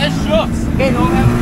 This shuts. Okay, no,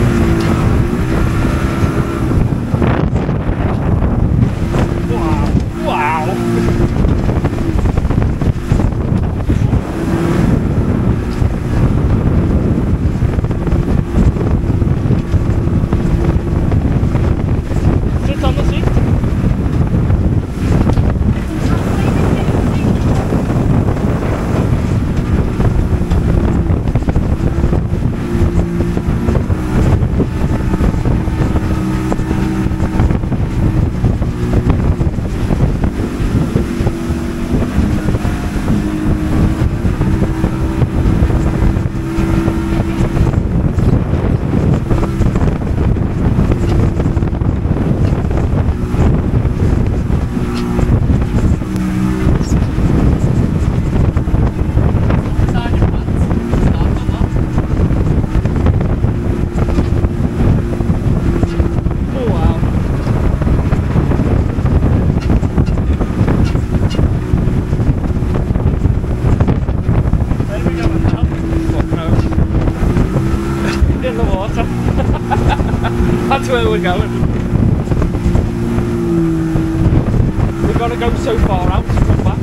To go so far out to come back.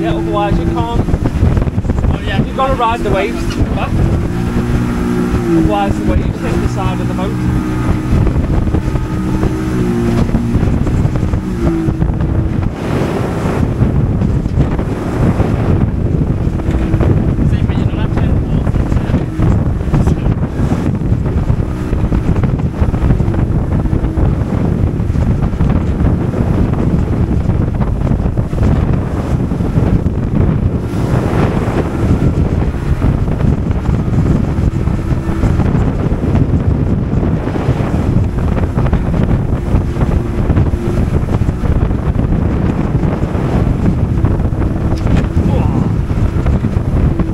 Yeah, otherwise you can't. Oh yeah. You've got to ride the waves to come back. Otherwise the waves hit the side of the boat. See, but you're not actually in the water.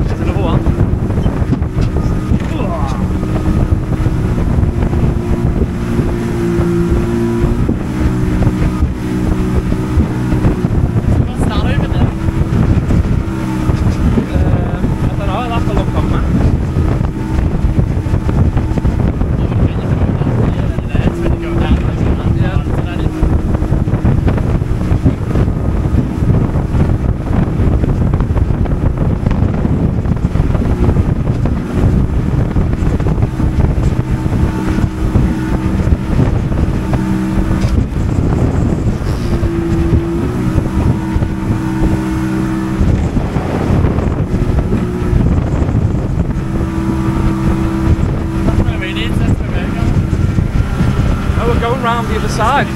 There's another one. What's that over there? Um, I don't know, I'll have to look on that. Oh, we're getting to go down. Yeah, there. It's when you go down, like, it's not Yeah. down, it's not in. That's where it is, that's where we're going. Oh, we're going round the other side.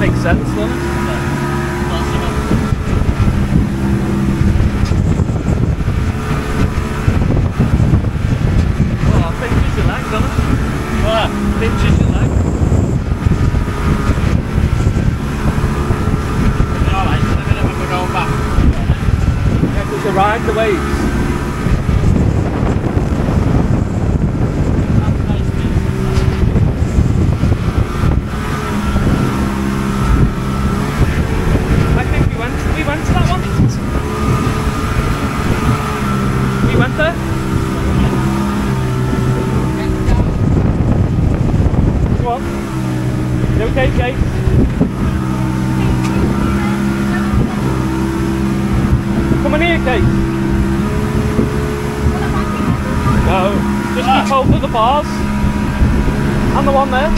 Makes sense, doesn't it? Your it? What? Your when back. The waves. That's nice beach. I think we went we went to that one. We went there. Go on. Okay, Kate? Come on here, Kate. No. Just keep hold of the bars. And the one there.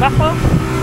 That one.